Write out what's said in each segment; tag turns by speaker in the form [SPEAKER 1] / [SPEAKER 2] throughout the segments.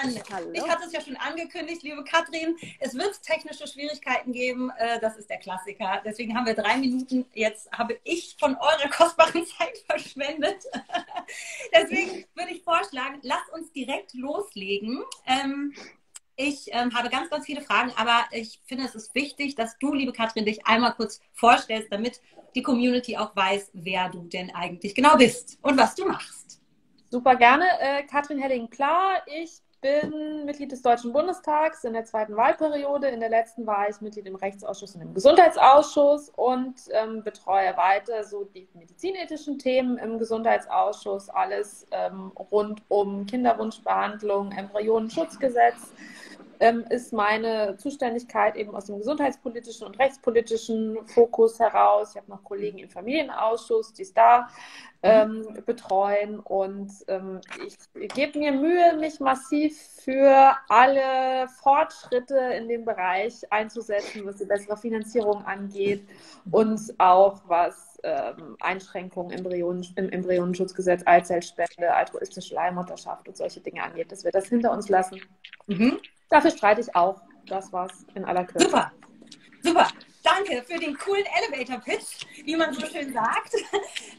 [SPEAKER 1] Hallo. Ich hatte es ja schon angekündigt, liebe Katrin. Es wird technische Schwierigkeiten geben. Äh, das ist der Klassiker. Deswegen haben wir drei Minuten. Jetzt habe ich von eurer kostbaren Zeit verschwendet. Deswegen würde ich vorschlagen, lasst uns direkt loslegen. Ähm, ich ähm, habe ganz, ganz viele Fragen, aber ich finde, es ist wichtig, dass du, liebe Katrin, dich einmal kurz vorstellst, damit die Community auch weiß, wer du denn eigentlich genau bist und was du machst.
[SPEAKER 2] Super gerne. Äh, Katrin Helling-Klar, ich bin Mitglied des Deutschen Bundestags in der zweiten Wahlperiode. In der letzten war ich Mitglied im Rechtsausschuss und im Gesundheitsausschuss und ähm, betreue weiter so die medizinethischen Themen im Gesundheitsausschuss, alles ähm, rund um Kinderwunschbehandlung, Embryonenschutzgesetz, ähm, ist meine Zuständigkeit eben aus dem gesundheitspolitischen und rechtspolitischen Fokus heraus. Ich habe noch Kollegen im Familienausschuss, die es da ähm, betreuen und ähm, ich gebe mir Mühe, mich massiv für alle Fortschritte in dem Bereich einzusetzen, was die bessere Finanzierung angeht und auch was ähm, Einschränkungen Embryonen, im Embryonenschutzgesetz, Eizellspende, altruistische Leihmutterschaft und solche Dinge angeht, dass wir das hinter uns lassen. Mhm. Dafür streite ich auch. Das war's in aller Kürze.
[SPEAKER 1] Super, super. Danke für den coolen Elevator-Pitch, wie man so schön sagt.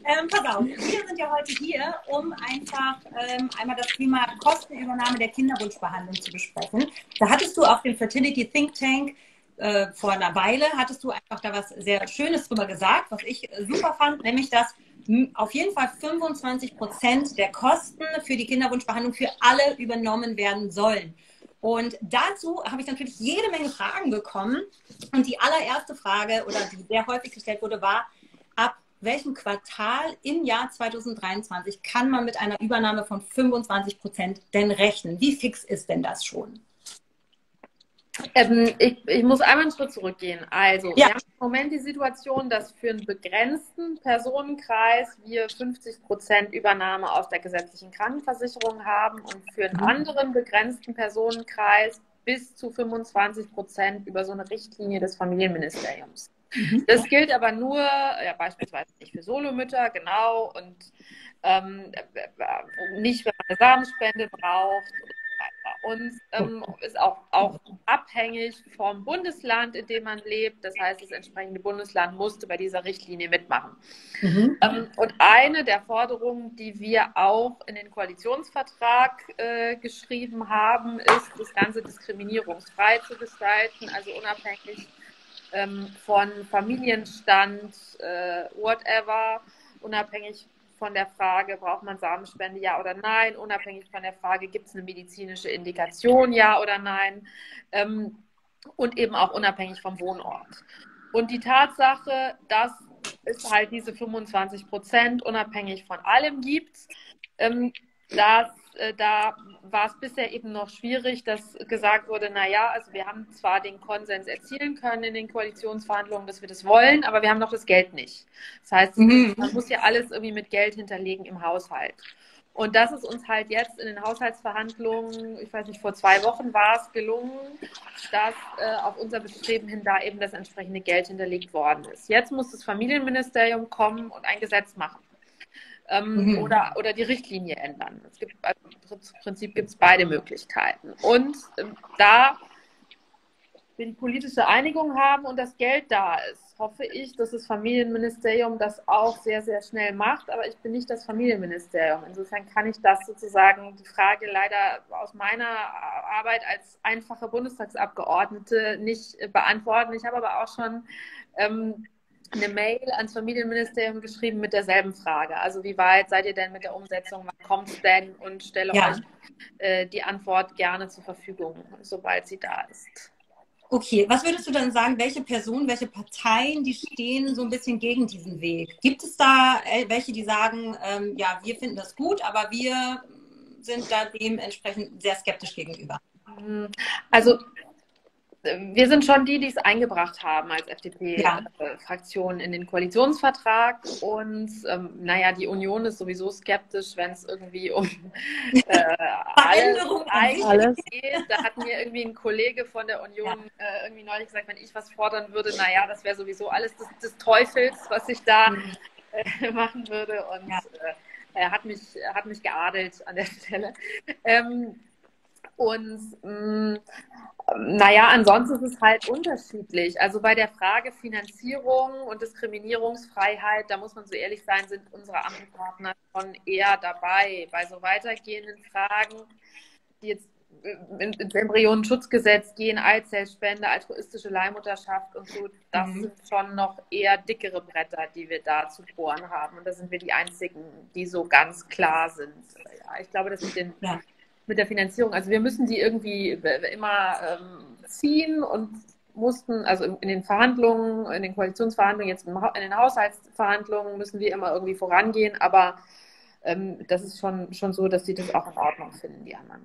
[SPEAKER 1] Ähm, pass auf, wir sind ja heute hier, um einfach ähm, einmal das Thema Kostenübernahme der Kinderwunschbehandlung zu besprechen. Da hattest du auf dem Fertility Think Tank äh, vor einer Weile, hattest du einfach da was sehr Schönes drüber gesagt, was ich super fand, nämlich dass auf jeden Fall 25 Prozent der Kosten für die Kinderwunschbehandlung für alle übernommen werden sollen. Und dazu habe ich natürlich jede Menge Fragen bekommen. Und die allererste Frage oder die sehr häufig gestellt wurde, war, ab welchem Quartal im Jahr 2023 kann man mit einer Übernahme von 25 Prozent denn rechnen? Wie fix ist denn das schon?
[SPEAKER 2] Ähm, ich, ich, muss einmal einen Schritt zurückgehen. Also, ja. wir haben im Moment die Situation, dass für einen begrenzten Personenkreis wir 50 Prozent Übernahme aus der gesetzlichen Krankenversicherung haben und für einen mhm. anderen begrenzten Personenkreis bis zu 25 Prozent über so eine Richtlinie des Familienministeriums. Mhm. Das gilt aber nur, ja, beispielsweise nicht für Solomütter, genau, und ähm, nicht, wenn man eine Samenspende braucht und ähm, ist auch, auch abhängig vom Bundesland, in dem man lebt. Das heißt, das entsprechende Bundesland musste bei dieser Richtlinie mitmachen. Mhm. Ähm, und eine der Forderungen, die wir auch in den Koalitionsvertrag äh, geschrieben haben, ist, das Ganze diskriminierungsfrei zu gestalten, also unabhängig ähm, von Familienstand, äh, whatever, unabhängig von der Frage, braucht man Samenspende, ja oder nein, unabhängig von der Frage, gibt es eine medizinische Indikation, ja oder nein, ähm, und eben auch unabhängig vom Wohnort. Und die Tatsache, dass es halt diese 25 Prozent unabhängig von allem gibt, ähm, das äh, da war es bisher eben noch schwierig, dass gesagt wurde, naja, also wir haben zwar den Konsens erzielen können in den Koalitionsverhandlungen, dass wir das wollen, aber wir haben noch das Geld nicht. Das heißt, mhm. man muss ja alles irgendwie mit Geld hinterlegen im Haushalt. Und das ist uns halt jetzt in den Haushaltsverhandlungen, ich weiß nicht, vor zwei Wochen war es gelungen, dass äh, auf unser Bestreben hin da eben das entsprechende Geld hinterlegt worden ist. Jetzt muss das Familienministerium kommen und ein Gesetz machen ähm, mhm. oder, oder die Richtlinie ändern. Es gibt, also im Prinzip gibt es beide Möglichkeiten. Und ähm, da wir die politische Einigung haben und das Geld da ist, hoffe ich, dass das Familienministerium das auch sehr, sehr schnell macht. Aber ich bin nicht das Familienministerium. Insofern kann ich das sozusagen, die Frage leider aus meiner Arbeit als einfache Bundestagsabgeordnete nicht beantworten. Ich habe aber auch schon ähm, eine Mail ans Familienministerium geschrieben mit derselben Frage. Also wie weit seid ihr denn mit der Umsetzung? Wann kommt es denn? Und stelle ja. euch äh, die Antwort gerne zur Verfügung, sobald sie da ist.
[SPEAKER 1] Okay, was würdest du dann sagen, welche Personen, welche Parteien, die stehen so ein bisschen gegen diesen Weg? Gibt es da äh, welche, die sagen, ähm, ja, wir finden das gut, aber wir sind da dementsprechend sehr skeptisch gegenüber?
[SPEAKER 2] Also wir sind schon die, die es eingebracht haben als FDP-Fraktion ja. in den Koalitionsvertrag. Und ähm, naja, die Union ist sowieso skeptisch, wenn es irgendwie um äh, alles, alles geht. Da hat mir irgendwie ein Kollege von der Union ja. äh, irgendwie neulich gesagt, wenn ich was fordern würde, naja, das wäre sowieso alles des, des, Teufels, was ich da mhm. äh, machen würde. Und ja. Äh, er hat mich, hat mich geadelt an der Stelle. Ähm, Und mh, mm, naja, ansonsten ist es halt unterschiedlich. Also bei der Frage Finanzierung und Diskriminierungsfreiheit, da muss man so ehrlich sein, sind unsere Ampelpartner schon eher dabei. Bei so weitergehenden Fragen, die jetzt ins Embryonenschutzgesetz gehen, Eizellspende, altruistische Leihmutterschaft und so, das mhm. sind schon noch eher dickere Bretter, die wir da zu bohren haben. Und da sind wir die einzigen, die so ganz klar sind. Ja, ich glaube, das mit, den, ja. Mit der Finanzierung, also wir müssen die irgendwie immer ähm, ziehen und mussten, also in den Verhandlungen, in den Koalitionsverhandlungen, jetzt in den Haushaltsverhandlungen müssen wir immer irgendwie vorangehen, aber ähm, das ist schon, schon so, dass sie das auch in Ordnung finden, die anderen.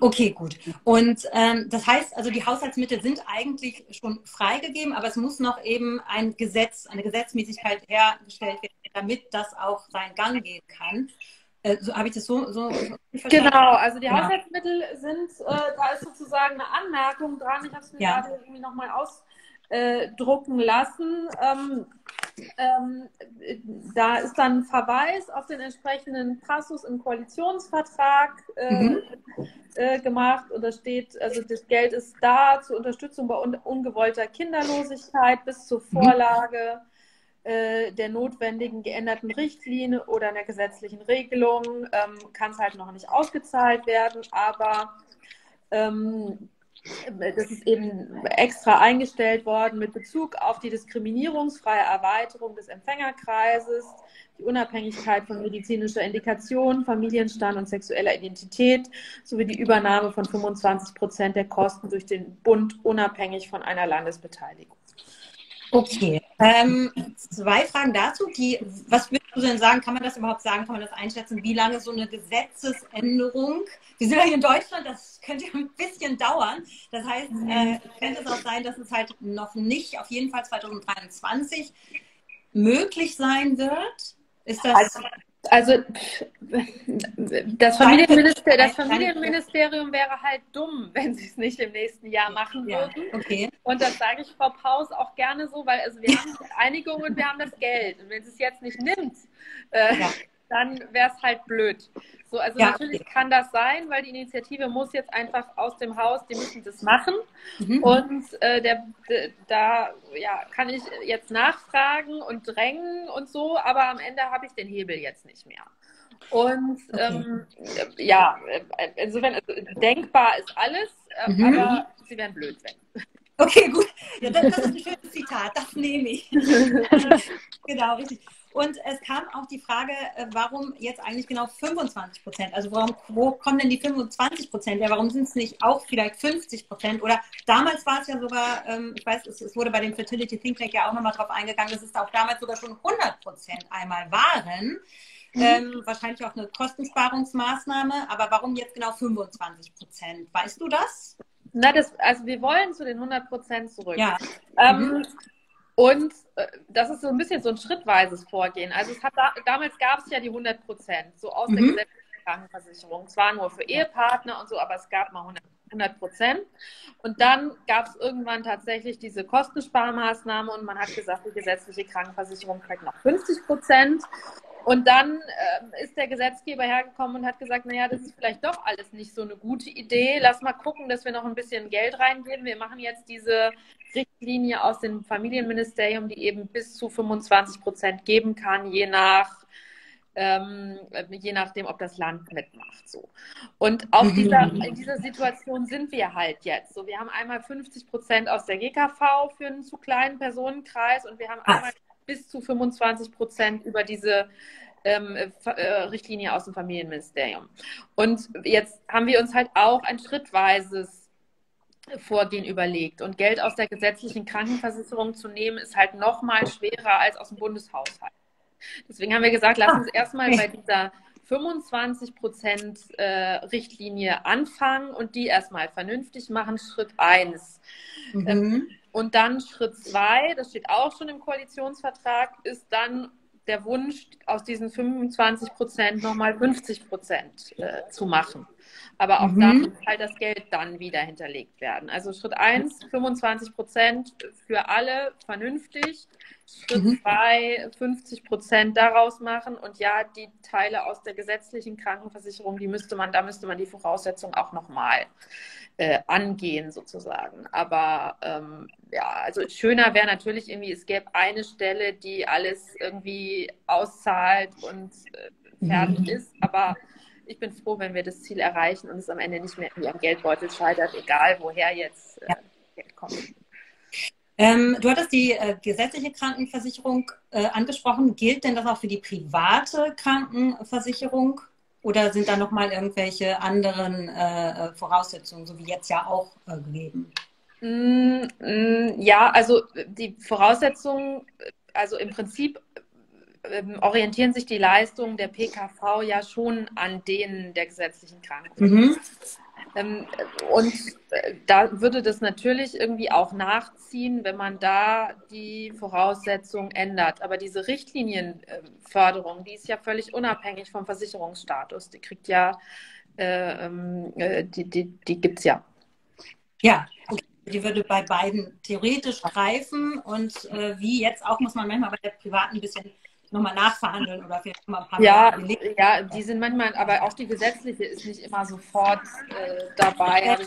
[SPEAKER 1] Okay, gut. Und ähm, das heißt also, die Haushaltsmittel sind eigentlich schon freigegeben, aber es muss noch eben ein Gesetz, eine Gesetzmäßigkeit hergestellt werden, damit das auch seinen Gang gehen kann. Äh, so, Habe ich das so, so
[SPEAKER 2] verstanden? Genau, also die ja. Haushaltsmittel sind, äh, da ist sozusagen eine Anmerkung dran. Ich habe es mir ja. gerade irgendwie nochmal ausdrucken lassen. Ähm, ähm, da ist dann Verweis auf den entsprechenden Passus im Koalitionsvertrag äh, mhm. äh, gemacht und da steht, also das Geld ist da zur Unterstützung bei un ungewollter Kinderlosigkeit bis zur mhm. Vorlage mhm. der notwendigen geänderten Richtlinie oder einer gesetzlichen Regelung. Ähm, Kann es halt noch nicht ausgezahlt werden, aber ähm, das ist eben extra eingestellt worden mit Bezug auf die diskriminierungsfreie Erweiterung des Empfängerkreises, die Unabhängigkeit von medizinischer Indikation, Familienstand und sexueller Identität sowie die Übernahme von 25 Prozent der Kosten durch den Bund unabhängig von einer Landesbeteiligung.
[SPEAKER 1] Okay. Ähm, zwei Fragen dazu. Die, was würdest du denn sagen? Kann man das überhaupt sagen? Kann man das einschätzen? Wie lange so eine Gesetzesänderung? Wir sind ja hier in Deutschland, das könnte ein bisschen dauern. Das heißt, äh, könnte es auch sein, dass es halt noch nicht, auf jeden Fall 2023, möglich sein wird?
[SPEAKER 2] Ist das. Also, also das, Familienminister das Familienministerium wäre halt dumm, wenn sie es nicht im nächsten Jahr machen würden. Ja, okay. Und das sage ich Frau Paus auch gerne so, weil also wir haben die Einigung und wir haben das Geld. Und wenn sie es jetzt nicht nimmt, äh, ja dann wäre es halt blöd. So, also ja. natürlich kann das sein, weil die Initiative muss jetzt einfach aus dem Haus, die müssen das machen. Mhm. Und äh, der, der, da ja, kann ich jetzt nachfragen und drängen und so, aber am Ende habe ich den Hebel jetzt nicht mehr. Und okay. ähm, ja, äh, insofern, also, denkbar ist alles, äh, mhm. aber sie wären blöd, wenn.
[SPEAKER 1] Okay, gut. Ja, das, das ist ein schönes Zitat, das nehme ich. genau, richtig. Und es kam auch die Frage, äh, warum jetzt eigentlich genau 25 Prozent? Also warum, wo kommen denn die 25 Prozent her? Warum sind es nicht auch vielleicht 50 Prozent? Oder damals war es ja sogar, ähm, ich weiß, es, wurde bei dem Fertility Think Tank ja auch nochmal drauf eingegangen, dass es auch damals sogar schon 100 Prozent einmal waren. Mhm. Ähm, wahrscheinlich auch eine Kostensparungsmaßnahme. Aber warum jetzt genau 25 Prozent? Weißt du das?
[SPEAKER 2] Na, das, also wir wollen zu den 100 Prozent zurück. Ja. Ähm, mhm. Und äh, das ist so ein bisschen so ein schrittweises Vorgehen. Also es hat da, damals gab es ja die 100 Prozent, so aus mhm. der gesetzlichen Krankenversicherung. Zwar nur für Ehepartner und so, aber es gab mal 100 Prozent. Und dann gab es irgendwann tatsächlich diese Kostensparmaßnahme und man hat gesagt, die gesetzliche Krankenversicherung kriegt noch 50 Prozent. Und dann äh, ist der Gesetzgeber hergekommen und hat gesagt, naja, das ist vielleicht doch alles nicht so eine gute Idee. Lass mal gucken, dass wir noch ein bisschen Geld reingeben. Wir machen jetzt diese Richtlinie aus dem Familienministerium, die eben bis zu 25 Prozent geben kann, je nach ähm, je nachdem, ob das Land mitmacht. So. Und auf mhm. dieser, in dieser Situation sind wir halt jetzt. So, wir haben einmal 50 Prozent aus der GKV für einen zu kleinen Personenkreis und wir haben einmal bis zu 25 Prozent über diese ähm, äh, Richtlinie aus dem Familienministerium. Und jetzt haben wir uns halt auch ein schrittweises Vorgehen überlegt. Und Geld aus der gesetzlichen Krankenversicherung zu nehmen, ist halt noch mal schwerer als aus dem Bundeshaushalt. Deswegen haben wir gesagt, lass uns erstmal bei dieser 25 Prozent äh, Richtlinie anfangen und die erstmal vernünftig machen. Schritt eins. Mhm. Ähm, und dann Schritt zwei, das steht auch schon im Koalitionsvertrag, ist dann der Wunsch, aus diesen 25 Prozent nochmal 50 Prozent äh, zu machen. Aber auch mhm. da muss halt das Geld dann wieder hinterlegt werden. Also Schritt 1, 25 Prozent für alle vernünftig. Schritt 2, mhm. 50 Prozent daraus machen. Und ja, die Teile aus der gesetzlichen Krankenversicherung, die müsste man, da müsste man die Voraussetzung auch nochmal äh, angehen sozusagen. Aber ähm, ja, also schöner wäre natürlich irgendwie, es gäbe eine Stelle, die alles irgendwie auszahlt und äh, fertig mhm. ist. Aber ich bin froh, wenn wir das Ziel erreichen und es am Ende nicht mehr irgendwie am Geldbeutel scheitert, egal woher jetzt äh. Geld kommt.
[SPEAKER 1] Ähm, du hattest die äh, gesetzliche Krankenversicherung äh, angesprochen. Gilt denn das auch für die private Krankenversicherung? Oder sind da nochmal irgendwelche anderen äh, Voraussetzungen, so wie jetzt ja auch äh, gegeben?
[SPEAKER 2] Mm, mm, ja, also die Voraussetzungen, also im Prinzip ähm, orientieren sich die Leistungen der PKV ja schon an denen der gesetzlichen Krankenversicherung. Mhm. Ähm, und äh, da würde das natürlich irgendwie auch nachziehen, wenn man da die Voraussetzungen ändert. Aber diese Richtlinienförderung, die ist ja völlig unabhängig vom Versicherungsstatus. Die kriegt ja, äh, ähm, äh die, die, die gibt es ja.
[SPEAKER 1] Ja. Die würde bei beiden theoretisch greifen und äh, wie jetzt auch muss man manchmal bei der privaten ein bisschen nochmal nachverhandeln oder vielleicht nochmal ein paar
[SPEAKER 2] ja, Ja, die sind manchmal, aber auch die gesetzliche ist nicht immer sofort äh, dabei. Ja.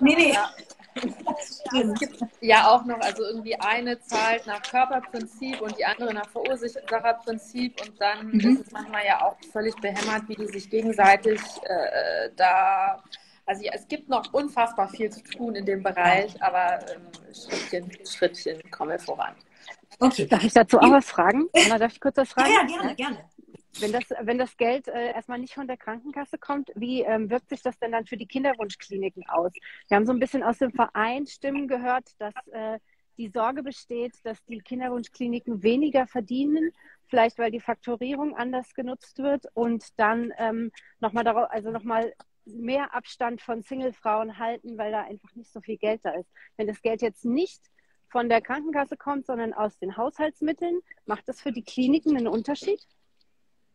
[SPEAKER 2] Nee, nee. Ja. Es gibt ja auch noch, also irgendwie eine zahlt nach Körperprinzip und die andere nach Verursacherprinzip und dann mhm. ist es manchmal ja auch völlig behämmert, wie die sich gegenseitig äh, da also ja, es gibt noch unfassbar viel zu tun in dem Bereich, aber ähm, Schrittchen Schrittchen kommen wir voran.
[SPEAKER 3] Okay. Darf ich dazu auch was fragen? Anna, darf ich kurz was fragen?
[SPEAKER 1] Ja, ja gerne, gerne.
[SPEAKER 3] Wenn das, wenn das Geld äh, erstmal nicht von der Krankenkasse kommt, wie ähm, wirkt sich das denn dann für die Kinderwunschkliniken aus? Wir haben so ein bisschen aus dem Verein Stimmen gehört, dass äh, die Sorge besteht, dass die Kinderwunschkliniken weniger verdienen, vielleicht weil die Faktorierung anders genutzt wird und dann ähm, nochmal darauf, also nochmal mehr Abstand von Singlefrauen halten, weil da einfach nicht so viel Geld da ist. Wenn das Geld jetzt nicht von der Krankenkasse kommt, sondern aus den Haushaltsmitteln. Macht das für die Kliniken einen Unterschied?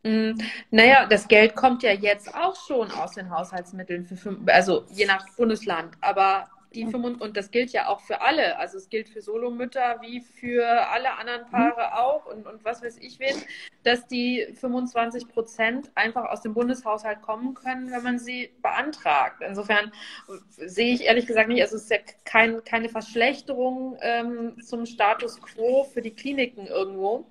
[SPEAKER 2] Mm, naja, das Geld kommt ja jetzt auch schon aus den Haushaltsmitteln, für, also je nach Bundesland. Aber die 5, und das gilt ja auch für alle. Also es gilt für Solomütter wie für alle anderen Paare mhm. auch und, und was weiß ich wen, dass die 25 Prozent einfach aus dem Bundeshaushalt kommen können, wenn man sie beantragt. Insofern sehe ich ehrlich gesagt nicht, also es ist ja kein, keine Verschlechterung ähm, zum Status quo für die Kliniken irgendwo.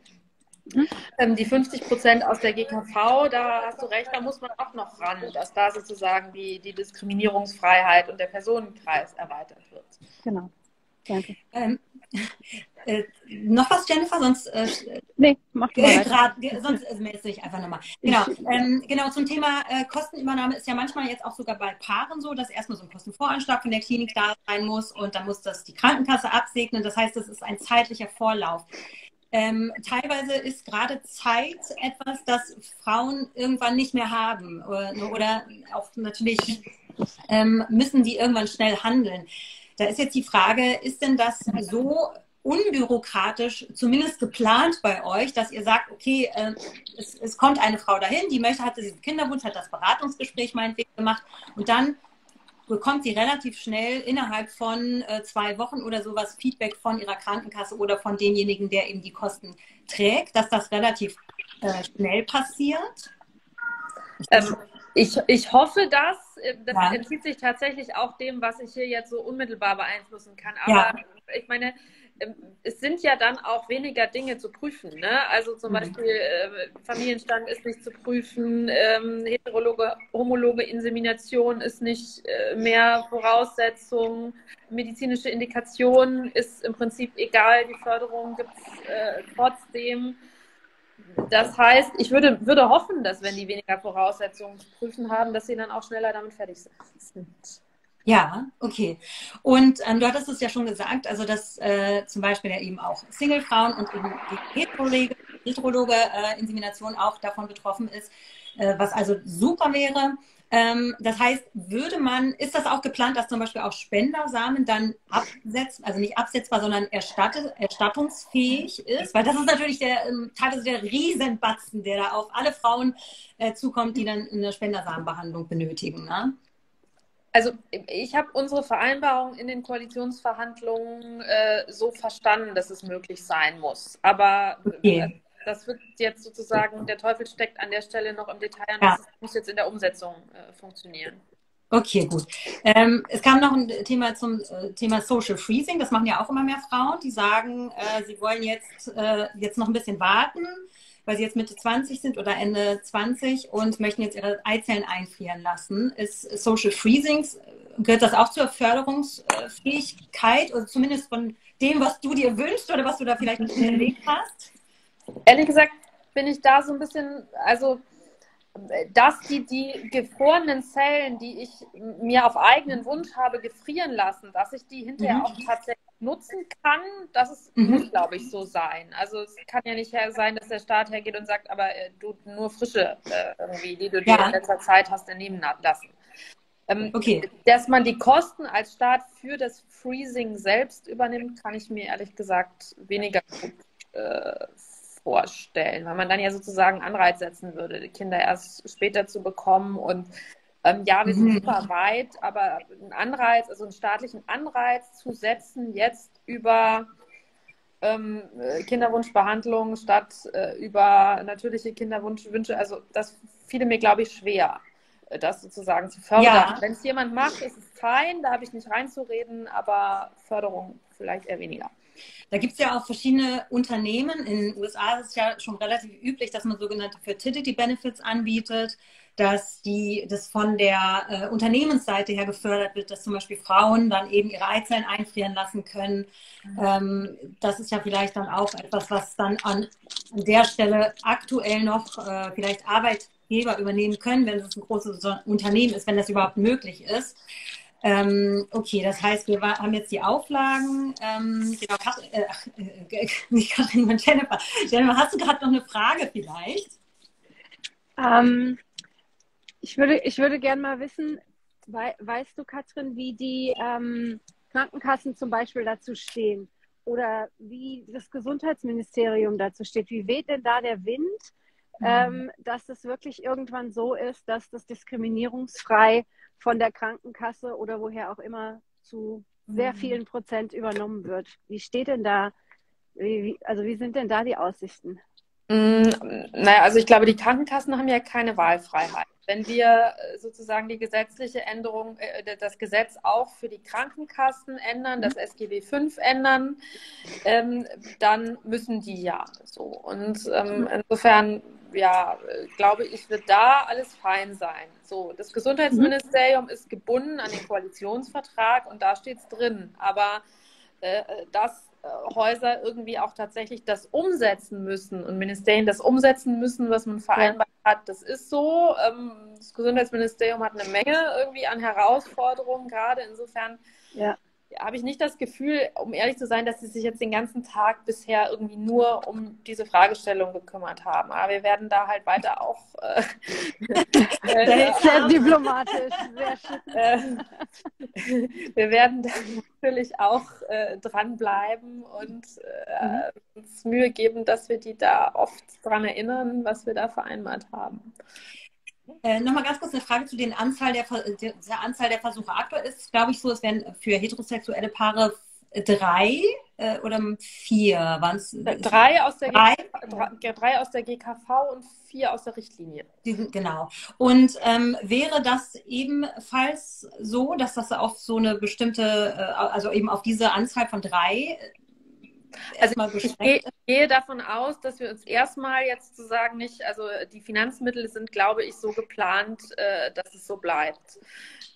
[SPEAKER 2] Mhm. Ähm, die 50 Prozent aus der GKV, da hast du recht, da muss man auch noch ran, dass da sozusagen die, die Diskriminierungsfreiheit und der Personenkreis erweitert wird.
[SPEAKER 3] Genau. Danke.
[SPEAKER 1] Ähm, äh, noch was, Jennifer? Sonst. Äh,
[SPEAKER 3] nee, mach mal. Äh,
[SPEAKER 1] grad, sonst äh, meldest du dich einfach nochmal. Genau. Ähm, genau, zum Thema äh, Kostenübernahme ist ja manchmal jetzt auch sogar bei Paaren so, dass erstmal so ein Kostenvoranschlag von der Klinik da sein muss und dann muss das die Krankenkasse absegnen. Das heißt, es ist ein zeitlicher Vorlauf. Ähm, teilweise ist gerade Zeit etwas, das Frauen irgendwann nicht mehr haben. Oder, oder auch natürlich ähm, müssen die irgendwann schnell handeln. Da ist jetzt die Frage, ist denn das so unbürokratisch, zumindest geplant bei euch, dass ihr sagt, okay, äh, es, es, kommt eine Frau dahin, die möchte, hatte diesen Kinderwunsch, hat das Beratungsgespräch meinetwegen gemacht und dann bekommt sie relativ schnell innerhalb von äh, zwei Wochen oder sowas Feedback von ihrer Krankenkasse oder von demjenigen, der eben die Kosten trägt, dass das relativ äh, schnell passiert?
[SPEAKER 2] Ähm, ich, ich hoffe, dass äh, das ja. entzieht sich tatsächlich auch dem, was ich hier jetzt so unmittelbar beeinflussen kann. Aber ja. ich meine, es sind ja dann auch weniger Dinge zu prüfen. Ne? Also zum mhm. Beispiel äh, Familienstand ist nicht zu prüfen, ähm, heterologe, homologe Insemination ist nicht äh, mehr Voraussetzung, medizinische Indikation ist im Prinzip egal, die Förderung gibt es äh, trotzdem. Das heißt, ich würde, würde hoffen, dass wenn die weniger Voraussetzungen zu prüfen haben, dass sie dann auch schneller damit fertig sind.
[SPEAKER 1] Ja, okay. Und ähm, du hattest es ja schon gesagt, also dass äh, zum Beispiel ja eben auch Singlefrauen und eben die heterologe, heterologe äh, Insemination auch davon betroffen ist, äh, was also super wäre. Ähm, das heißt, würde man, ist das auch geplant, dass zum Beispiel auch Spendersamen dann absetzt, also nicht absetzbar, sondern erstattet, erstattungsfähig ist? Weil das ist natürlich der, ähm, teilweise der Riesenbatzen, der da auf alle Frauen äh, zukommt, die dann eine Spendersamenbehandlung benötigen. Ne?
[SPEAKER 2] Also ich habe unsere Vereinbarung in den Koalitionsverhandlungen äh, so verstanden, dass es möglich sein muss. Aber okay. äh, das wird jetzt sozusagen, der Teufel steckt an der Stelle noch im Detail und ja. das muss jetzt in der Umsetzung äh, funktionieren.
[SPEAKER 1] Okay, gut. Ähm, es kam noch ein Thema zum äh, Thema Social Freezing. Das machen ja auch immer mehr Frauen, die sagen, äh, sie wollen jetzt, äh, jetzt noch ein bisschen warten, weil sie jetzt Mitte 20 sind oder Ende 20 und möchten jetzt ihre Eizellen einfrieren lassen. Ist Social Freezing, gehört das auch zur Förderungsfähigkeit oder zumindest von dem, was du dir wünschst oder was du da vielleicht erlebt hast?
[SPEAKER 2] Ehrlich gesagt bin ich da so ein bisschen, also dass die, die gefrorenen Zellen, die ich mir auf eigenen Wunsch habe gefrieren lassen, dass ich die hinterher mhm. auch tatsächlich nutzen kann, das ist, mhm. muss, glaube ich, so sein. Also es kann ja nicht sein, dass der Staat hergeht und sagt, aber äh, du nur frische äh, irgendwie, die du dir ja. in letzter Zeit hast daneben lassen. Ähm, okay. Dass man die Kosten als Staat für das Freezing selbst übernimmt, kann ich mir ehrlich gesagt weniger gut äh, vorstellen, weil man dann ja sozusagen Anreiz setzen würde, die Kinder erst später zu bekommen. Und ähm, ja, wir sind mhm. super weit, aber einen Anreiz, also einen staatlichen Anreiz zu setzen, jetzt über ähm, Kinderwunschbehandlung statt äh, über natürliche Kinderwünsche, also das fiel mir, glaube ich, schwer äh, das sozusagen zu fördern. Ja. Wenn es jemand macht, ist es fein, da habe ich nicht reinzureden, aber Förderung vielleicht eher weniger.
[SPEAKER 1] Da gibt es ja auch verschiedene Unternehmen. In den USA ist es ja schon relativ üblich, dass man sogenannte Fertility Benefits anbietet, dass die, das von der äh, Unternehmensseite her gefördert wird, dass zum Beispiel Frauen dann eben ihre Eizellen einfrieren lassen können. Ähm, das ist ja vielleicht dann auch etwas, was dann an, an der Stelle aktuell noch äh, vielleicht Arbeitgeber übernehmen können, wenn es ein großes Unternehmen ist, wenn das überhaupt möglich ist. Ähm, okay, das heißt, wir war, haben jetzt die Auflagen. Ähm, genau, Kat äh, äh, nicht Katrin, sondern Jennifer. Jennifer, hast du gerade noch eine Frage vielleicht?
[SPEAKER 3] Ähm, ich, würde, ich würde gerne mal wissen, wei weißt du, Katrin, wie die ähm, Krankenkassen zum Beispiel dazu stehen? Oder wie das Gesundheitsministerium dazu steht? Wie weht denn da der Wind? Mhm. Ähm, dass das wirklich irgendwann so ist, dass das diskriminierungsfrei von der Krankenkasse oder woher auch immer zu sehr mhm. vielen Prozent übernommen wird. Wie steht denn da, wie, also wie sind denn da die Aussichten?
[SPEAKER 2] Mm, naja, also ich glaube, die Krankenkassen haben ja keine Wahlfreiheit. Wenn wir äh, sozusagen die gesetzliche Änderung, äh, das Gesetz auch für die Krankenkassen ändern, das SGB V ändern, ähm, dann müssen die ja so. Und ähm, insofern, ja, glaube ich, wird da alles fein sein. So, das Gesundheitsministerium mhm. ist gebunden an den Koalitionsvertrag und da steht es drin. Aber äh, dass äh, Häuser irgendwie auch tatsächlich das umsetzen müssen und Ministerien das umsetzen müssen, was man vereinbart ja. hat. Das ist so. Ähm, das Gesundheitsministerium hat eine Menge irgendwie an Herausforderungen gerade. Insofern ja habe ich nicht das Gefühl, um ehrlich zu sein, dass sie sich jetzt den ganzen Tag bisher irgendwie nur um diese Fragestellung gekümmert haben. Aber wir werden da halt weiter auch. Äh,
[SPEAKER 3] äh, sehr diplomatisch, sehr schön.
[SPEAKER 2] Äh, wir werden da natürlich auch äh, dranbleiben und äh, mhm. uns Mühe geben, dass wir die da oft dran erinnern, was wir da vereinbart haben.
[SPEAKER 1] Äh, Nochmal ganz kurz eine Frage zu den Anzahl der, der Anzahl der Versuche. Aktuell ist es, glaube ich, so, es werden für heterosexuelle Paare drei äh, oder vier waren es?
[SPEAKER 2] Drei aus, der drei? GKV, drei aus der GKV und vier aus der Richtlinie.
[SPEAKER 1] Genau. Und ähm, wäre das ebenfalls so, dass das auf so eine bestimmte, äh, also eben auf diese Anzahl von drei
[SPEAKER 2] also ich gehe, gehe davon aus, dass wir uns erstmal jetzt sozusagen nicht, also die Finanzmittel sind, glaube ich, so geplant, äh, dass es so bleibt.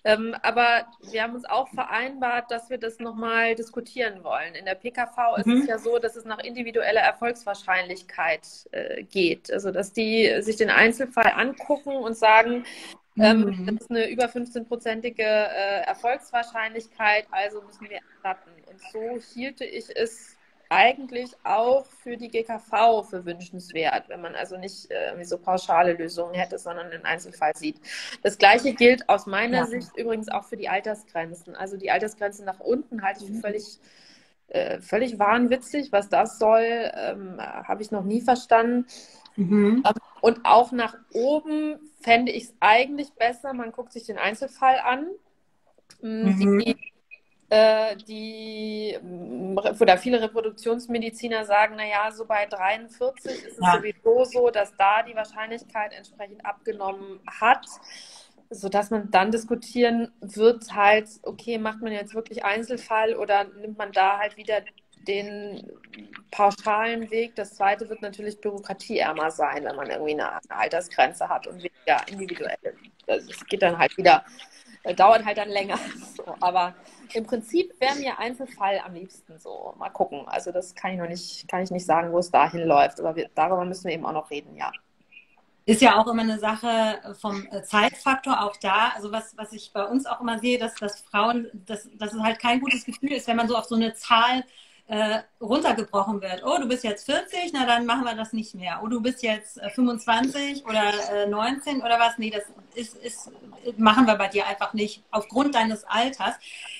[SPEAKER 2] Ähm, aber wir haben uns auch vereinbart, dass wir das nochmal diskutieren wollen. In der PKV ist mhm. es ja so, dass es nach individueller Erfolgswahrscheinlichkeit äh, geht. Also dass die sich den Einzelfall angucken und sagen, ähm, mhm. das ist eine über 15-prozentige äh, Erfolgswahrscheinlichkeit, also müssen wir erstatten. Und so hielte ich es eigentlich auch für die GKV für wünschenswert, wenn man also nicht äh, so pauschale Lösungen hätte, sondern den Einzelfall sieht. Das gleiche gilt aus meiner ja. Sicht übrigens auch für die Altersgrenzen. Also die Altersgrenze nach unten halte ich für mhm. völlig, äh, völlig wahnwitzig. Was das soll, ähm, habe ich noch nie verstanden. Mhm. Ähm, und auch nach oben fände ich es eigentlich besser, man guckt sich den Einzelfall an mhm. die die oder viele Reproduktionsmediziner sagen, naja, so bei 43 ist es ja. sowieso so, dass da die Wahrscheinlichkeit entsprechend abgenommen hat, sodass man dann diskutieren wird, halt, okay, macht man jetzt wirklich Einzelfall oder nimmt man da halt wieder den pauschalen Weg. Das zweite wird natürlich bürokratieärmer sein, wenn man irgendwie eine, Altersgrenze hat und weniger individuell. Also es geht dann halt wieder, äh, dauert halt dann länger. So, aber im Prinzip wäre mir Einzelfall am liebsten so. Mal gucken. Also das kann ich noch nicht, kann ich nicht sagen, wo es dahin läuft. Aber wir, darüber müssen wir eben auch noch reden, ja.
[SPEAKER 1] Ist ja auch immer eine Sache vom äh, Zeitfaktor auch da. Also was, was ich bei uns auch immer sehe, dass, dass Frauen, dass, dass es halt kein gutes Gefühl ist, wenn man so auf so eine Zahl äh, runtergebrochen wird. Oh, du bist jetzt 40, na dann machen wir das nicht mehr. Oh, du bist jetzt 25 äh, oder äh, 19 oder was? Nee, das ist, ist, machen wir bei dir einfach nicht aufgrund deines Alters.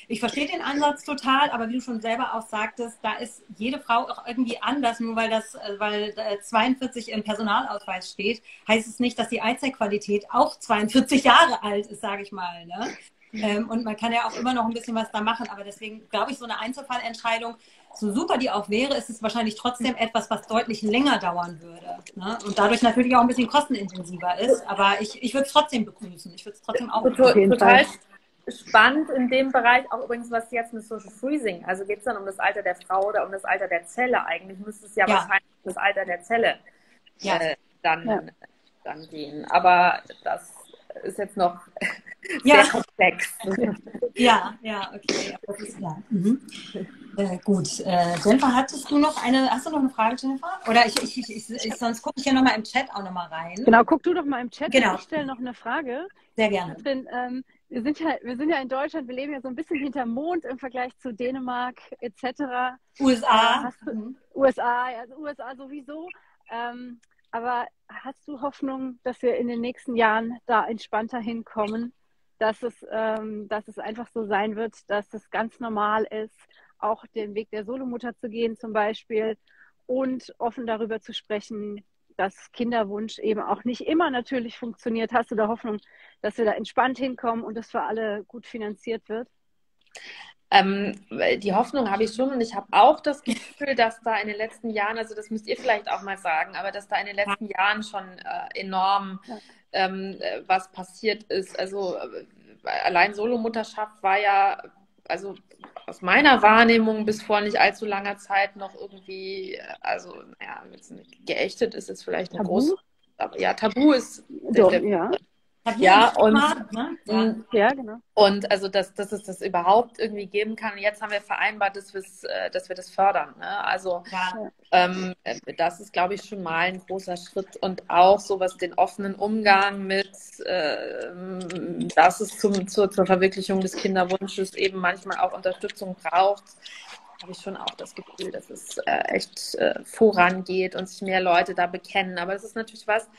[SPEAKER 1] Ich verstehe den Ansatz total, aber wie du schon selber auch sagtest, da ist jede Frau auch irgendwie anders, nur weil das, äh, weil 42 im Personalausweis steht, heißt es nicht, dass die Eizellqualität auch 42 Jahre alt ist, sage ich mal. Ne? Ähm, und man kann ja auch immer noch ein bisschen was da machen, aber deswegen glaube ich, so eine Einzelfallentscheidung so super die auch wäre, ist es wahrscheinlich trotzdem etwas, was deutlich länger dauern würde. Ne? Und dadurch natürlich auch ein bisschen kostenintensiver ist. Aber ich, ich würde es trotzdem begrüßen. Ich würde es trotzdem auch
[SPEAKER 2] begrüßen. Total spannend in dem Bereich auch übrigens, was jetzt mit Social Freezing, also geht es dann um das Alter der Frau oder um das Alter der Zelle? Eigentlich müsste es ja, ja. wahrscheinlich um das Alter der Zelle ja. Äh, dann, ja. dann gehen. Aber das ist jetzt noch sehr ja. komplex.
[SPEAKER 1] Ja, ja, okay. Das ist klar. Mhm. Äh, gut. Äh, Jennifer, hattest du noch eine, hast du noch eine Frage, Jennifer? Oder ich, ich, ich, ich sonst gucke ich ja nochmal im Chat auch nochmal rein.
[SPEAKER 3] Genau, guck du doch mal im Chat. Genau. Ich stelle noch eine Frage.
[SPEAKER 1] Sehr gerne.
[SPEAKER 3] Denn, ähm, wir, sind ja, wir sind ja in Deutschland, wir leben ja so ein bisschen hinterm Mond im Vergleich zu Dänemark etc.
[SPEAKER 1] USA.
[SPEAKER 3] Äh, du, mhm. USA, also USA sowieso. Ähm, aber hast du Hoffnung, dass wir in den nächsten Jahren da entspannter hinkommen? Dass es, ähm, dass es einfach so sein wird, dass es ganz normal ist, auch den Weg der Solomutter zu gehen zum Beispiel und offen darüber zu sprechen, dass Kinderwunsch eben auch nicht immer natürlich funktioniert. Hast du da Hoffnung, dass wir da entspannt hinkommen und das für alle gut finanziert wird?
[SPEAKER 2] Ähm, die Hoffnung habe ich schon und ich habe auch das Gefühl, dass da in den letzten Jahren, also das müsst ihr vielleicht auch mal sagen, aber dass da in den letzten Jahren schon äh, enorm ähm, äh, was passiert ist. Also äh, allein Solomutterschaft war ja, also aus meiner Wahrnehmung bis vor nicht allzu langer Zeit noch irgendwie, äh, also naja, geächtet ist es vielleicht eine große, ja, Tabu ist
[SPEAKER 3] Doch, der, ja
[SPEAKER 2] ja, und, ne? Mm, ja. genau. Und also, dass, dass es das überhaupt irgendwie geben kann. jetzt haben wir vereinbart, dass, äh, dass wir das fördern. Ne? Also, ja. ähm, das ist, glaube ich, schon mal ein großer Schritt. Und auch so was den offenen Umgang mit, äh, dass es zum, zur, zur Verwirklichung des Kinderwunsches eben manchmal auch Unterstützung braucht habe ich schon auch das Gefühl, dass es äh, echt äh, vorangeht und sich mehr Leute da bekennen. Aber es ist natürlich was,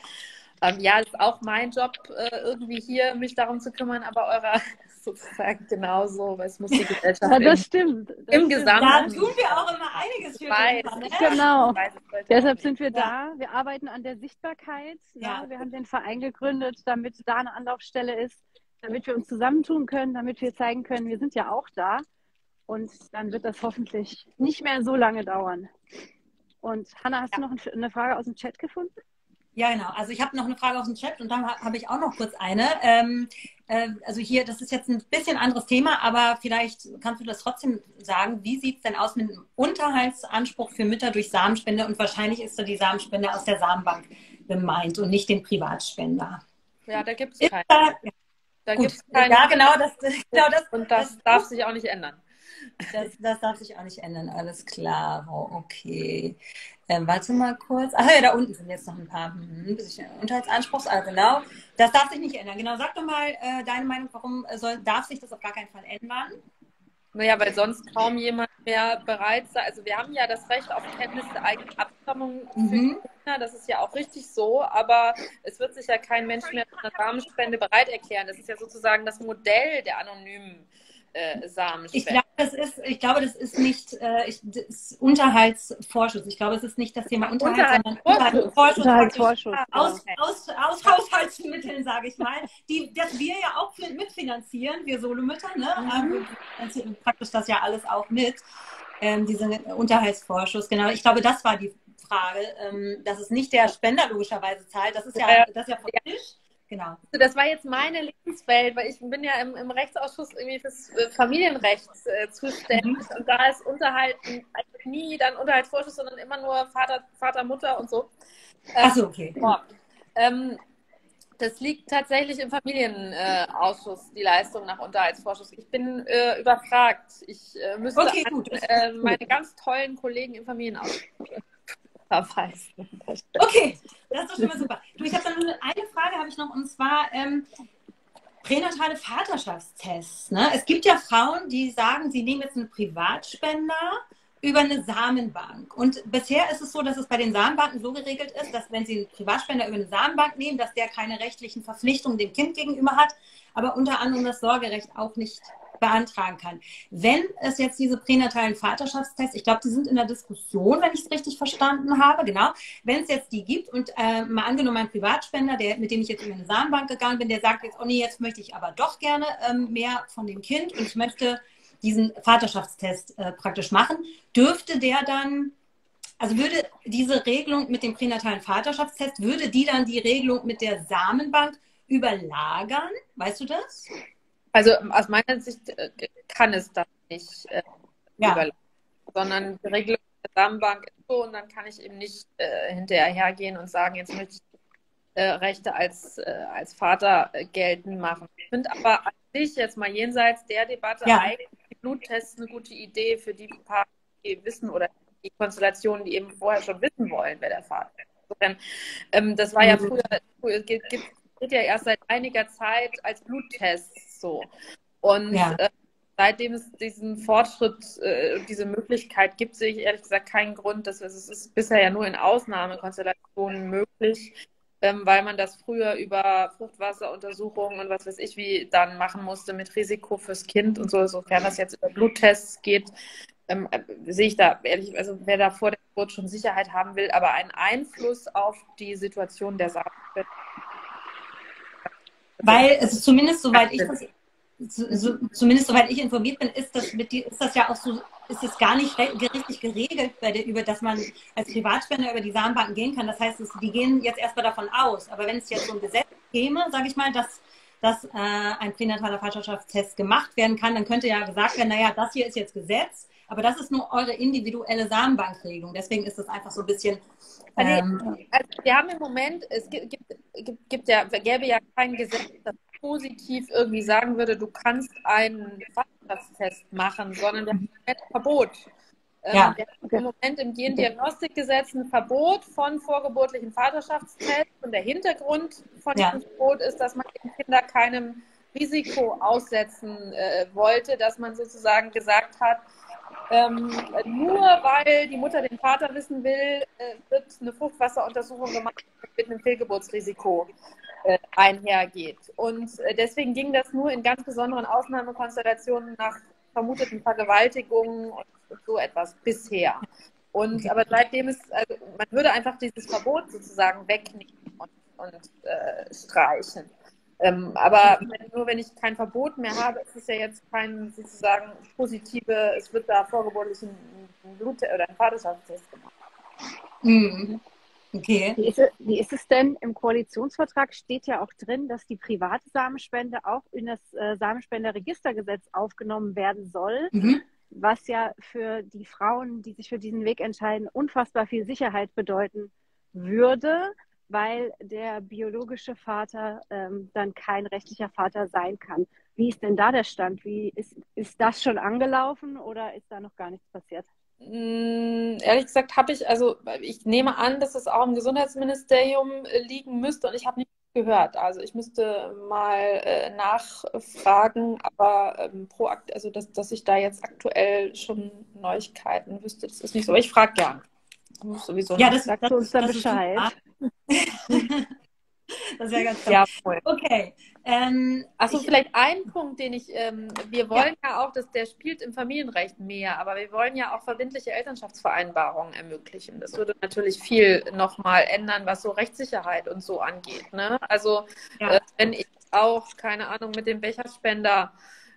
[SPEAKER 2] ähm, ja, ist auch mein Job, äh, irgendwie hier mich darum zu kümmern, aber eurer sozusagen genauso, weil es muss die Gesellschaft
[SPEAKER 3] ja, das stimmt. Das
[SPEAKER 2] im Gesamten.
[SPEAKER 1] Da tun wir auch immer einiges für.
[SPEAKER 3] Weiß, ne? Genau. Weiß, Deshalb sind wir da. Wir arbeiten an der Sichtbarkeit. Ne? Ja. Wir haben den Verein gegründet, damit da eine Anlaufstelle ist, damit wir uns zusammentun können, damit wir zeigen können, wir sind ja auch da. Und dann wird das hoffentlich nicht mehr so lange dauern. Und Hanna, hast ja. du noch eine Frage aus dem Chat gefunden?
[SPEAKER 1] Ja, genau. Also ich habe noch eine Frage aus dem Chat und dann habe ich auch noch kurz eine. Ähm, äh, also hier, das ist jetzt ein bisschen anderes Thema, aber vielleicht kannst du das trotzdem sagen. Wie sieht es denn aus mit dem Unterhaltsanspruch für Mütter durch Samenspende? Und wahrscheinlich ist so die Samenspende aus der Samenbank gemeint und nicht den Privatspender.
[SPEAKER 2] Ja, da gibt es keinen. Da, ja.
[SPEAKER 1] da gibt's keinen. Ja, genau das, genau das.
[SPEAKER 2] Und das, das darf sich auch nicht ändern.
[SPEAKER 1] Das, das, darf sich auch nicht ändern, alles klar. Oh, okay. Ähm, warte mal kurz. Ach ja, da unten sind jetzt noch ein paar hm, Unterhaltsanspruchs. Also genau, das darf sich nicht ändern. Genau, sag doch mal äh, deine Meinung, warum soll, darf sich das auf gar keinen Fall ändern?
[SPEAKER 2] Naja, weil sonst kaum jemand mehr bereit sei. Also wir haben ja das Recht auf Kenntnis der eigenen Abstammung für mhm. Kinder, das ist ja auch richtig so, aber es wird sich ja kein Mensch mehr für eine Samenspende bereit erklären. Das ist ja sozusagen das Modell der anonymen äh, Samenspende.
[SPEAKER 1] Ich glaube, das ist, ich glaube, das ist nicht äh, ich, das Unterhaltsvorschuss. Ich glaube, es ist nicht das Thema Unterhalt, sondern Unterhaltsvorschuss. Unterhaltsvorschuss aus, aus, aus, Haushaltsmitteln, sage ich mal, die das wir ja auch mitfinanzieren, wir Solomütter, ne? Mhm. Ähm, praktisch das ja alles auch mit. Ähm, diesen Unterhaltsvorschuss, genau. Ich glaube, das war die Frage, ähm, dass es nicht der Spender logischerweise zahlt. Das ist ja, ja. das ist ja vom Tisch. Genau.
[SPEAKER 2] Das war jetzt meine Lebenswelt, weil ich bin ja im, im Rechtsausschuss irgendwie fürs äh, Familienrecht äh, zuständig mhm. und da ist Unterhalt also nie dann Unterhaltsvorschuss, sondern immer nur Vater, Vater Mutter und so.
[SPEAKER 1] Ähm, Achso, okay.
[SPEAKER 2] Ähm, das liegt tatsächlich im Familienausschuss, äh, die Leistung nach Unterhaltsvorschuss. Ich bin äh, überfragt. Ich äh, müsste okay, an, äh, meine ganz tollen Kollegen im Familienausschuss
[SPEAKER 1] verweisen. Okay, das ist doch schon mal super. Du, ich habe dann nur eine Frage habe ich noch und zwar ähm, pränatale Vaterschaftstests. Ne? Es gibt ja Frauen, die sagen, sie nehmen jetzt einen Privatspender über eine Samenbank. Und bisher ist es so, dass es bei den Samenbanken so geregelt ist, dass wenn Sie einen Privatspender über eine Samenbank nehmen, dass der keine rechtlichen Verpflichtungen dem Kind gegenüber hat, aber unter anderem das Sorgerecht auch nicht beantragen kann. Wenn es jetzt diese pränatalen Vaterschaftstests, ich glaube, die sind in der Diskussion, wenn ich es richtig verstanden habe, genau. Wenn es jetzt die gibt und äh, mal angenommen ein Privatspender, der, mit dem ich jetzt in eine Samenbank gegangen bin, der sagt jetzt, oh nee, jetzt möchte ich aber doch gerne ähm, mehr von dem Kind und ich möchte diesen Vaterschaftstest äh, praktisch machen, dürfte der dann also würde diese Regelung mit dem pränatalen Vaterschaftstest, würde die dann die Regelung mit der Samenbank überlagern? Weißt du das?
[SPEAKER 2] Also aus meiner Sicht äh, kann es das nicht äh, ja. überlassen, sondern die Regelung der Samenbank ist so und dann kann ich eben nicht äh, hinterher hergehen und sagen, jetzt möchte ich äh, Rechte als, äh, als Vater äh, geltend machen. Ich finde aber an sich jetzt mal jenseits der Debatte ja. eigentlich Bluttests eine gute Idee für die Paare, die wissen oder die Konstellationen, die eben vorher schon wissen wollen, wer der Vater ist. Ähm, das war ja mhm. früher, früher geht, geht, geht ja erst seit einiger Zeit als Bluttest so. Und ja. äh, seitdem es diesen Fortschritt, äh, diese Möglichkeit gibt, sehe ich ehrlich gesagt keinen Grund, dass es, es ist bisher ja nur in Ausnahmekonstellationen möglich, ähm, weil man das früher über Fruchtwasseruntersuchungen und was weiß ich wie dann machen musste mit Risiko fürs Kind und so, sofern das jetzt über Bluttests geht. Ähm, äh, sehe ich da ehrlich, also wer da vor der Geburt schon Sicherheit haben will, aber einen Einfluss auf die Situation der Sache
[SPEAKER 1] weil es ist zumindest soweit ich das, so, zumindest soweit ich informiert bin, ist das mit die, ist das ja auch so, ist es gar nicht richtig geregelt, bei der, über dass man als Privatspender über die Samenbanken gehen kann. Das heißt, es, die gehen jetzt erstmal davon aus. Aber wenn es jetzt so ein Gesetz käme, sage ich mal, dass dass äh, ein pränataler Vaterschaftstest gemacht werden kann, dann könnte ja gesagt werden, naja, das hier ist jetzt Gesetz, aber das ist nur eure individuelle Samenbankregelung. Deswegen ist das einfach so ein bisschen.
[SPEAKER 2] Ähm, also, wir haben im Moment, es gibt, gibt, gibt ja, gäbe ja kein Gesetz, das positiv irgendwie sagen würde, du kannst einen Vaterschaftstest machen, sondern wir haben ein Verbot. Ähm, ja. Wir haben im Moment im Gendiagnostikgesetz ein Verbot von vorgeburtlichen Vaterschaftstests und der Hintergrund von ja. diesem Verbot ist, dass man den Kinder keinem Risiko aussetzen äh, wollte, dass man sozusagen gesagt hat, ähm, nur weil die Mutter den Vater wissen will, äh, wird eine Fruchtwasseruntersuchung gemacht, mit einem Fehlgeburtsrisiko äh, einhergeht. Und äh, deswegen ging das nur in ganz besonderen Ausnahmekonstellationen nach vermuteten Vergewaltigungen und so etwas bisher. Und aber seitdem ist, also man würde einfach dieses Verbot sozusagen wegnehmen und, und äh, streichen. Ähm, aber wenn, nur wenn ich kein Verbot mehr habe, ist es ja jetzt kein sozusagen positive, es wird da vorgeburtlich ein, ein Blut- oder ein Vaterschaftstest gemacht.
[SPEAKER 3] Mhm. Okay. Wie ist, es, wie ist, es, denn im Koalitionsvertrag? Steht ja auch drin, dass die private Samenspende auch in das äh, Samenspenderregistergesetz aufgenommen werden soll, mhm. was ja für die Frauen, die sich für diesen Weg entscheiden, unfassbar viel Sicherheit bedeuten würde weil der biologische Vater ähm, dann kein rechtlicher Vater sein kann. Wie ist denn da der Stand? Wie ist, ist das schon angelaufen oder ist da noch gar nichts passiert?
[SPEAKER 2] Mm, ehrlich gesagt habe ich, also ich nehme an, dass es auch im Gesundheitsministerium äh, liegen müsste und ich habe nichts gehört. Also ich müsste mal äh, nachfragen, aber ähm, proakt, also dass, dass ich da jetzt aktuell schon Neuigkeiten wüsste, das ist nicht so. Aber ich frage gern.
[SPEAKER 3] Sowieso ja, das sagt uns dann Bescheid.
[SPEAKER 1] Das wäre ganz toll. Ja, voll. Okay.
[SPEAKER 2] Ähm, Achso, vielleicht ein Punkt, den ich, ähm, wir wollen ja. ja. auch, dass der spielt im Familienrecht mehr, aber wir wollen ja auch verbindliche Elternschaftsvereinbarungen ermöglichen. Das würde natürlich viel nochmal ändern, was so Rechtssicherheit und so angeht. Ne? Also ja. äh, wenn ich auch, keine Ahnung, mit dem Becherspender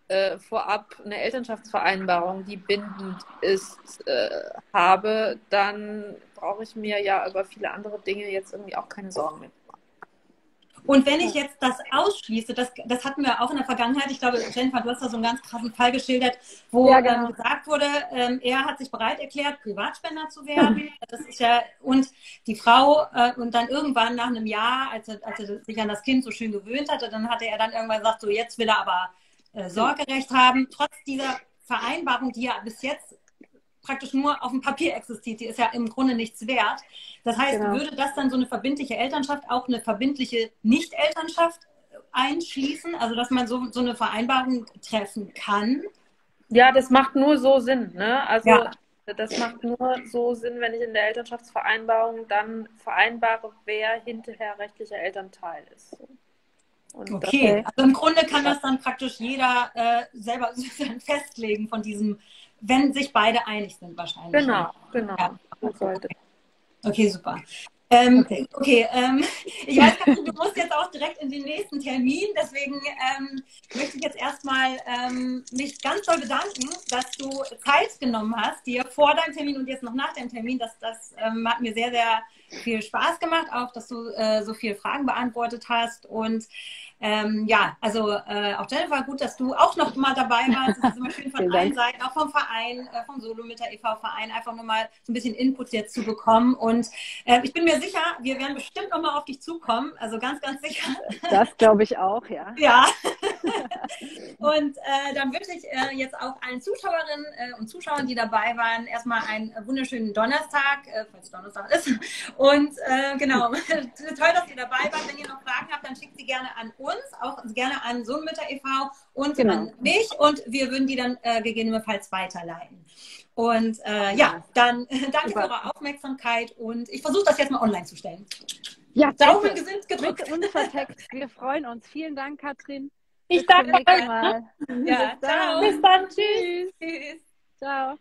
[SPEAKER 2] äh, vorab eine Elternschaftsvereinbarung, die bindend ist, äh, habe, dann brauche ich mir ja über viele andere Dinge jetzt irgendwie auch keine Sorgen mehr
[SPEAKER 1] und wenn ich jetzt das ausschließe, das, das hatten wir auch in der Vergangenheit, ich glaube, Jennifer, du hast da so einen ganz krassen Fall geschildert, wo ja, genau. ähm, gesagt wurde, ähm, er hat sich bereit erklärt, Privatspender zu werden. Das ist ja, und die Frau, äh, und dann irgendwann nach einem Jahr, als er, als er sich an das Kind so schön gewöhnt hatte, dann hatte er dann irgendwann gesagt, so jetzt will er aber äh, Sorgerecht haben. Trotz dieser Vereinbarung, die ja bis jetzt praktisch nur auf dem Papier existiert. Die ist ja im Grunde nichts wert. Das heißt, genau. würde das dann so eine verbindliche Elternschaft auch eine verbindliche Nicht-Elternschaft einschließen? Also, dass man so, so eine Vereinbarung treffen kann?
[SPEAKER 2] Ja, das macht nur so Sinn. Ne? Also, ja. das macht nur so Sinn, wenn ich in der Elternschaftsvereinbarung dann vereinbare, wer hinterher rechtlicher Elternteil ist.
[SPEAKER 1] Und okay, also im Grunde kann das dann praktisch jeder äh, selber festlegen von diesem wenn sich beide einig sind wahrscheinlich.
[SPEAKER 2] Genau, genau. Ja. Sollte.
[SPEAKER 1] Okay, super. Ähm, okay, okay ähm, ich weiß, du musst jetzt auch direkt in den nächsten Termin, deswegen ähm, möchte ich jetzt erstmal ähm, mich ganz doll bedanken, dass du Zeit genommen hast, dir vor deinem Termin und jetzt noch nach deinem Termin. Das, das ähm, hat mir sehr, sehr viel Spaß gemacht, auch dass du äh, so viele Fragen beantwortet hast. Und ähm, ja, also äh, auch Jennifer, gut, dass du auch noch mal dabei warst. Das ist immer schön von allen Seiten, auch vom Verein, äh, vom Solomütter e.V. Verein, einfach nur mal so ein bisschen Input jetzt zu bekommen. Und äh, ich bin mir sicher, wir werden bestimmt noch mal auf dich zukommen. Also ganz, ganz sicher.
[SPEAKER 3] Das glaube ich auch, ja.
[SPEAKER 1] Ja. und äh, dann wünsche ich äh, jetzt auch allen Zuschauerinnen äh, und Zuschauern, die dabei waren, erstmal einen wunderschönen Donnerstag, äh, falls Donnerstag ist. Und äh, genau, toll, dass ihr dabei wart. Wenn ihr noch Fragen habt, dann schickt sie gerne an uns auch gerne an Sohnmütter e.V. und genau. an mich und wir würden die dann äh, gegebenenfalls weiterleiten. Und äh, ja, dann äh, danke Super. für eure Aufmerksamkeit und ich versuche das jetzt mal online zu stellen.
[SPEAKER 3] Ja, Daumen sind gedrückt. unverteckt. Wir freuen uns. Vielen Dank, Katrin.
[SPEAKER 2] Ich danke
[SPEAKER 1] euch. Ja,
[SPEAKER 2] Bis ciao. Bis dann. Tschüss. Tschüss.
[SPEAKER 3] Ciao.